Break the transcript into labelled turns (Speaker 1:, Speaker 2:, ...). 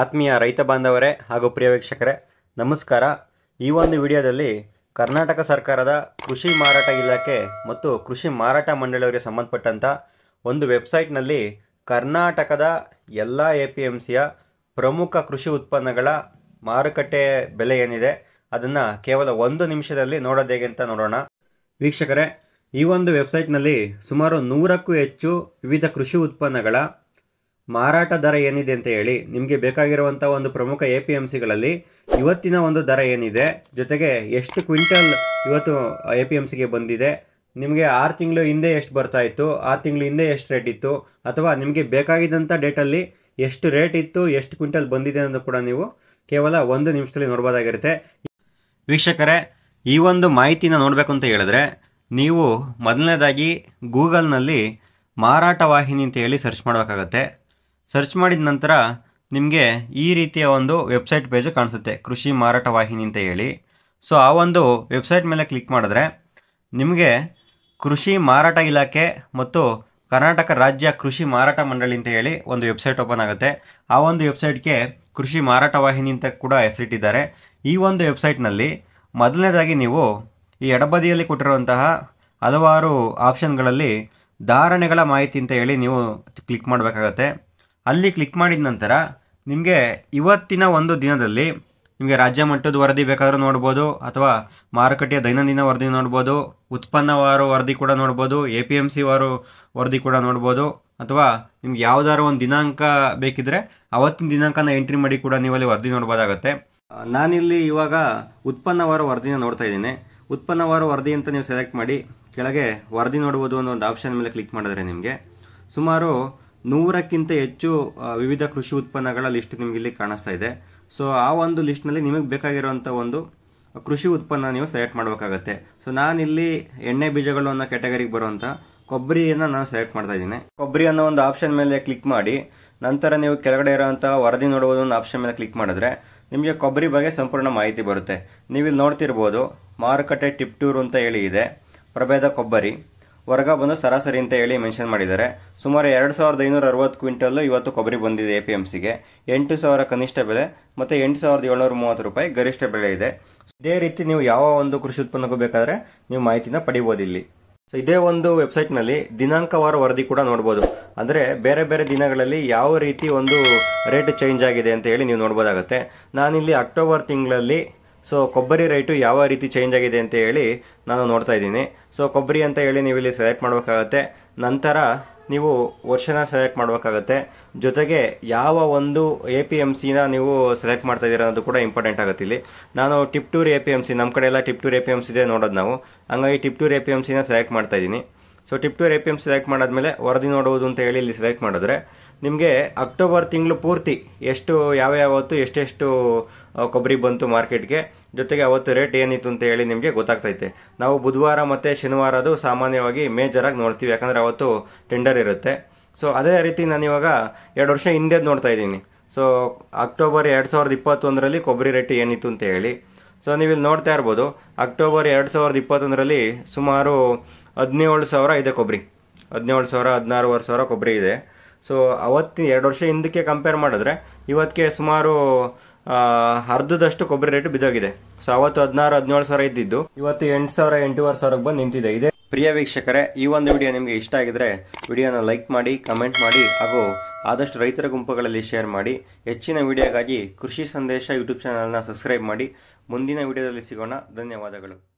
Speaker 1: ಆತ್ಮೀಯ ರೈತ ಬಾಂಧವರೇ ಹಾಗೂ ಪ್ರಿಯ ವೀಕ್ಷಕರೇ, ನಮಸ್ಕಾರ. ಈ ಒಂದು ವಿಡಿಯೋದಲ್ಲಿ ಕರ್ನಾಟಕ ಸರ್ಕಾರದ ಕೃಷಿ ಮಾರಾಟ ಇಲಾಖೆ ಮತ್ತು ಕೃಷಿ ಮಾರಾಟ ಮಂಡಳಿಯವರಿಗೆ ಸಂಬಂಧಪಟ್ಟಂಥ ಒಂದು ವೆಬ್ಸೈಟ್ನಲ್ಲಿ ಕರ್ನಾಟಕದ ಎಲ್ಲ ಎ ಪಿ ಎಂ ಸಿಯ ಪ್ರಮುಖ ಕೃಷಿ ಉತ್ಪನ್ನಗಳ ಮಾರುಕಟ್ಟೆ ಬೆಲೆ ಏನಿದೆ, ಅದನ್ನು ಕೇವಲ ಒಂದು ನಿಮಿಷದಲ್ಲಿ ನೋಡೋದು ಹೇಗೆ ಅಂತ ನೋಡೋಣ. ವೀಕ್ಷಕರೇ, ಈ ಒಂದು ವೆಬ್ಸೈಟ್ನಲ್ಲಿ ಸುಮಾರು ನೂರಕ್ಕೂ ಹೆಚ್ಚು ವಿವಿಧ ಕೃಷಿ ಉತ್ಪನ್ನಗಳ ಮಾರಾಟ ದರ ಏನಿದೆ ಅಂತ ಹೇಳಿ ನಿಮಗೆ ಬೇಕಾಗಿರುವಂಥ ಒಂದು ಪ್ರಮುಖ ಎ ಪಿ ಎಂ ಸಿಗಳಲ್ಲಿ ಇವತ್ತಿನ ಒಂದು ದರ ಏನಿದೆ, ಜೊತೆಗೆ ಎಷ್ಟು ಕ್ವಿಂಟಲ್ ಇವತ್ತು ಎ ಪಿ ಎಂ ಸಿಗೆ ಬಂದಿದೆ, ನಿಮಗೆ ಆರು ತಿಂಗಳು ಹಿಂದೆ ಎಷ್ಟು ಬರ್ತಾ ಇತ್ತು, ಆರು ತಿಂಗಳು ಹಿಂದೆ ಎಷ್ಟು ರೇಟ್ ಇತ್ತು, ಅಥವಾ ನಿಮಗೆ ಬೇಕಾಗಿದ್ದಂಥ ಡೇಟಲ್ಲಿ ಎಷ್ಟು ರೇಟ್ ಇತ್ತು, ಎಷ್ಟು ಕ್ವಿಂಟಲ್ ಬಂದಿದೆ ಅನ್ನೋದು ಕೂಡ ನೀವು ಕೇವಲ ಒಂದು ನಿಮಿಷದಲ್ಲಿ ನೋಡ್ಬೋದಾಗಿರುತ್ತೆ. ವೀಕ್ಷಕರೇ, ಈ ಒಂದು ಮಾಹಿತಿನ ನೋಡಬೇಕು ಅಂತ ಹೇಳಿದ್ರೆ, ನೀವು ಮೊದಲನೇದಾಗಿ ಗೂಗಲ್ನಲ್ಲಿ ಮಾರಾಟ ವಾಹಿನಿ ಅಂತ ಹೇಳಿ ಸರ್ಚ್ ಮಾಡಬೇಕಾಗತ್ತೆ. ಸರ್ಚ್ ಮಾಡಿದ ನಂತರ ನಿಮಗೆ ಈ ರೀತಿಯ ಒಂದು ವೆಬ್ಸೈಟ್ ಪೇಜು ಕಾಣಿಸುತ್ತೆ, ಕೃಷಿ ಮಾರಾಟ ವಾಹಿನಿ ಅಂತ ಹೇಳಿ. ಸೊ ಆ ಒಂದು ವೆಬ್ಸೈಟ್ ಮೇಲೆ ಕ್ಲಿಕ್ ಮಾಡಿದ್ರೆ ನಿಮಗೆ ಕೃಷಿ ಮಾರಾಟ ಇಲಾಖೆ ಮತ್ತು ಕರ್ನಾಟಕ ರಾಜ್ಯ ಕೃಷಿ ಮಾರಾಟ ಮಂಡಳಿ ಅಂತ ಹೇಳಿ ಒಂದು ವೆಬ್ಸೈಟ್ ಓಪನ್ ಆಗುತ್ತೆ. ಆ ಒಂದು ವೆಬ್ಸೈಟ್ಗೆ ಕೃಷಿ ಮಾರಾಟ ವಾಹಿನಿ ಅಂತ ಕೂಡ ಹೆಸರಿಟ್ಟಿದ್ದಾರೆ. ಈ ಒಂದು ವೆಬ್ಸೈಟ್ನಲ್ಲಿ ಮೊದಲನೇದಾಗಿ ನೀವು ಈ ಎಡಬದಿಯಲ್ಲಿ ಕೊಟ್ಟಿರುವಂತಹ ಹಲವಾರು ಆಪ್ಷನ್ಗಳಲ್ಲಿ ಧಾರಣೆಗಳ ಮಾಹಿತಿ ಅಂತ ಹೇಳಿ ನೀವು ಕ್ಲಿಕ್ ಮಾಡಬೇಕಾಗತ್ತೆ. ಅಲ್ಲಿ ಕ್ಲಿಕ್ ಮಾಡಿದ ನಂತರ ನಿಮಗೆ ಇವತ್ತಿನ ಒಂದು ದಿನದಲ್ಲಿ ನಿಮಗೆ ರಾಜ್ಯ ಮಟ್ಟದ ವರದಿ ಬೇಕಾದರೂ ನೋಡ್ಬೋದು, ಅಥವಾ ಮಾರುಕಟ್ಟೆಯ ದೈನಂದಿನ ವರದಿ ನೋಡ್ಬೋದು ಉತ್ಪನ್ನವಾರು ವರದಿ ಕೂಡ ನೋಡ್ಬೋದು ಎ ಪಿ ಎಂ ಸಿ ವಾರು ವರದಿ ಕೂಡ ನೋಡ್ಬೋದು, ಅಥವಾ ನಿಮ್ಗೆ ಯಾವುದಾದ್ರು ಒಂದು ದಿನಾಂಕ ಬೇಕಿದ್ರೆ ಅವತ್ತಿನ ದಿನಾಂಕನ ಎಂಟ್ರಿ ಮಾಡಿ ಕೂಡ ನೀವು ಅಲ್ಲಿ ವರದಿ ನೋಡ್ಬೋದಾಗತ್ತೆ. ನಾನಿಲ್ಲಿ ಇವಾಗ ಉತ್ಪನ್ನವಾರು ವರದಿನ ನೋಡ್ತಾ ಇದ್ದೀನಿ. ಉತ್ಪನ್ನವಾರು ವರದಿ ಅಂತ ನೀವು ಸೆಲೆಕ್ಟ್ ಮಾಡಿ ಕೆಳಗೆ ವರದಿ ನೋಡ್ಬೋದು ಅನ್ನೋ ಒಂದು ಆಪ್ಷನ್ ಮೇಲೆ ಕ್ಲಿಕ್ ಮಾಡಿದ್ರೆ ನಿಮಗೆ ಸುಮಾರು ನೂರಕ್ಕಿಂತ ಹೆಚ್ಚು ವಿವಿಧ ಕೃಷಿ ಉತ್ಪನ್ನಗಳ ಲಿಸ್ಟ್ ನಿಮ್ಗೆ ಇಲ್ಲಿ ಕಾಣಿಸ್ತಾ ಇದೆ. ಸೊ ಆ ಒಂದು ಲಿಸ್ಟ್ನಲ್ಲಿ ನಿಮಗೆ ಬೇಕಾಗಿರುವಂಥ ಒಂದು ಕೃಷಿ ಉತ್ಪನ್ನ ನೀವು ಸೆಲೆಕ್ಟ್ ಮಾಡಬೇಕಾಗತ್ತೆ. ಸೊ ನಾನಿಲ್ಲಿ ಎಣ್ಣೆ ಬೀಜಗಳು ಅನ್ನೋ ಕ್ಯಾಟಗರಿಗೆ ಬರುವಂಥ ಕೊಬ್ಬರಿಯನ್ನು ನಾನು ಸೆಲೆಕ್ಟ್ ಮಾಡ್ತಾ ಇದ್ದೀನಿ. ಕೊಬ್ಬರಿ ಅನ್ನೋ ಒಂದು ಆಪ್ಷನ್ ಮೇಲೆ ಕ್ಲಿಕ್ ಮಾಡಿ, ನಂತರ ನೀವು ಕೆಳಗಡೆ ಇರುವಂತಹ ವರದಿ ನೋಡುವುದು ಒಂದು ಆಪ್ಷನ್ ಮೇಲೆ ಕ್ಲಿಕ್ ಮಾಡಿದ್ರೆ ನಿಮಗೆ ಕೊಬ್ಬರಿ ಬಗ್ಗೆ ಸಂಪೂರ್ಣ ಮಾಹಿತಿ ಬರುತ್ತೆ. ನೀವು ಇಲ್ಲಿ ನೋಡ್ತಿರ್ಬೋದು, ಮಾರುಕಟ್ಟೆ ಟಿಪ್ ಟೂರ್ ಅಂತ ಹೇಳಿ ಇದೆ. ಪ್ರಭೇದ ಕೊಬ್ಬರಿ. ವರ್ಗ ಬಂದು ಸರಾಸರಿ ಅಂತ ಹೇಳಿ ಮೆನ್ಷನ್ ಮಾಡಿದ್ದಾರೆ. ಸುಮಾರು ಎರಡು ಸಾವಿರದ ಐನೂರ ಅರವತ್ತು ಕ್ವಿಂಟಲ್ ಇವತ್ತು ಕೊಬ್ಬರಿ ಬಂದಿದೆ ಎ ಪಿ ಎಂ ಸಿಗೆ ಎಂಟು ಸಾವಿರ ಕನಿಷ್ಠ ಬೆಲೆ ಮತ್ತು ಎಂಟು ಸಾವಿರದ ಏಳ್ನೂರ ಮೂವತ್ತು ರೂಪಾಯಿ ಗರಿಷ್ಠ ಬೆಲೆ ಇದೆ. ಇದೇ ರೀತಿ ನೀವು ಯಾವ ಒಂದು ಕೃಷಿ ಉತ್ಪನ್ನಕ್ಕೂ ಬೇಕಾದರೆ ನೀವು ಮಾಹಿತಿನ ಪಡಿಬೋದು ಇಲ್ಲಿ. ಸೊ ಇದೇ ಒಂದು ವೆಬ್ಸೈಟ್ನಲ್ಲಿ ದಿನಾಂಕವಾರ ವರದಿ ಕೂಡ ನೋಡ್ಬೋದು. ಅಂದರೆ ಬೇರೆ ಬೇರೆ ದಿನಗಳಲ್ಲಿ ಯಾವ ರೀತಿ ಒಂದು ರೇಟ್ ಚೇಂಜ್ ಆಗಿದೆ ಅಂತ ಹೇಳಿ ನೀವು ನೋಡ್ಬೋದಾಗತ್ತೆ. ನಾನಿಲ್ಲಿ ಅಕ್ಟೋಬರ್ ತಿಂಗಳಲ್ಲಿ ಸೊ ಕೊಬ್ಬರಿ ರೈಟು ಯಾವ ರೀತಿ ಚೇಂಜ್ ಆಗಿದೆ ಅಂತ ಹೇಳಿ ನಾನು ನೋಡ್ತಾ ಇದ್ದೀನಿ. ಸೊ ಕೊಬ್ಬರಿ ಅಂತ ಹೇಳಿ ನೀವು ಇಲ್ಲಿ ಸೆಲೆಕ್ಟ್ ಮಾಡಬೇಕಾಗತ್ತೆ. ನಂತರ ನೀವು ವರ್ಷನ ಸೆಲೆಕ್ಟ್ ಮಾಡಬೇಕಾಗತ್ತೆ. ಜೊತೆಗೆ ಯಾವ ಒಂದು ಎ ಪಿ ಎಂ ಸಿನ ನೀವು ಸೆಲೆಕ್ಟ್ ಮಾಡ್ತಾ ಇದ್ದೀರಾ ಅನ್ನೋದು ಕೂಡ ಇಂಪಾರ್ಟೆಂಟ್ ಆಗುತ್ತೆ ಇಲ್ಲಿ. ನಾನು Tiptur A P M C ನಮ್ಮ ಕಡೆ ಎಲ್ಲ Tiptur A P M C ಇದೆ ನೋಡೋದು ನಾವು. ಹಂಗಾಗಿ Tiptur A P M ಸಿನ ಸೆಲೆಕ್ಟ್ ಮಾಡ್ತಾ ಇದ್ದೀನಿ. So tip to A select ಮಾಡಾದ್ಮೇಲೆ ವರದಿ ನೋಡುವುದು ಅಂತ ಹೇಳಿ ಇಲ್ಲಿ ಸೆಲೆಕ್ಟ್ ಮಾಡಿದ್ರೆ, ನಿಮಗೆ ಅಕ್ಟೋಬರ್ ತಿಂಗಳು ಪೂರ್ತಿ ಎಷ್ಟು, ಯಾವ ಯಾವತ್ತು ಎಷ್ಟೆಷ್ಟು ಕೊಬ್ಬರಿ ಬಂತು ಮಾರ್ಕೆಟ್ಗೆ, ಜೊತೆಗೆ ಅವತ್ತು ರೇಟ್ ಏನಿತ್ತು ಅಂತ ಹೇಳಿ ನಿಮಗೆ ಗೊತ್ತಾಗ್ತೈತೆ. ನಾವು ಬುಧವಾರ ಮತ್ತು ಶನಿವಾರ ಅದು ಸಾಮಾನ್ಯವಾಗಿ ಮೇಜರಾಗಿ ನೋಡ್ತೀವಿ, ಯಾಕಂದರೆ ಅವತ್ತು ಟೆಂಡರ್ ಇರುತ್ತೆ. ಸೊ ಅದೇ ರೀತಿ ನಾನು ಇವಾಗ ಎರಡು ವರ್ಷ ಹಿಂದೆ ನೋಡ್ತಾ ಇದ್ದೀನಿ. ಸೊ ಅಕ್ಟೋಬರ್ ಎರಡು ಸಾವಿರದ ಇಪ್ಪತ್ತೊಂದರಲ್ಲಿ ಕೊಬ್ಬರಿ ರೇಟ್ ಏನಿತ್ತು ಅಂತ ಹೇಳಿ ಸೊ ನೀವು ಇಲ್ಲಿ ನೋಡ್ತಾ ಇರ್ಬೋದು ಅಕ್ಟೋಬರ್ ಎರಡು ಸಾವಿರದ ಇಪ್ಪತ್ತೊಂದರಲ್ಲಿ ಸುಮಾರು ಹದಿನೇಳು ಸಾವಿರ ಇದೆ ಕೊಬ್ಬರಿ ಹದಿನೇಳು ಸಾವಿರ, ಹದಿನಾರುವರೆ ಸಾವಿರ ಕೊಬ್ಬರಿ ಇದೆ. ಸೊ ಅವತ್ತಿನ ಎರಡು ವರ್ಷ ಹಿಂದಕ್ಕೆ ಕಂಪೇರ್ ಮಾಡಿದ್ರೆ, ಇವತ್ತಿಗೆ ಸುಮಾರು ಅರ್ಧದಷ್ಟು ಕೊಬ್ಬರಿ ರೇಟ್ ಬಿದ್ದೋಗಿದೆ. ಸೊ ಅವತ್ತು ಹದಿನಾರು, ಹದಿನೇಳು ಸಾವಿರ ಇದ್ದಿದ್ದು, ಇವತ್ತು ಎಂಟು ಸಾವಿರ, ಎಂಟೂವರೆ ಸಾವಿರಕ್ಕೆ ಬಂದು ನಿಂತಿದೆ. ಇದೆ. ಪ್ರಿಯ ವೀಕ್ಷಕರೇ, ಈ ಒಂದು ವಿಡಿಯೋ ನಿಮಗೆ ಇಷ್ಟ ಆಗಿದ್ರೆ, ವಿಡಿಯೋನ ಲೈಕ್ ಮಾಡಿ ಕಮೆಂಟ್ ಮಾಡಿ, ಹಾಗೂ ಆದಷ್ಟು ರೈತರ ಗುಂಪುಗಳಲ್ಲಿ ಶೇರ್ ಮಾಡಿ, ಹೆಚ್ಚಿನ ವಿಡಿಯೋಗಾಗಿ ಕೃಷಿ ಸಂದೇಶ ಯೂಟ್ಯೂಬ್ ಚಾನಲ್ನ ಸಬ್ಸ್ಕ್ರೈಬ್ ಮಾಡಿ, ಮುಂದಿನ ವಿಡಿಯೋದಲ್ಲಿ ಸಿಗೋಣ. ಧನ್ಯವಾದಗಳು.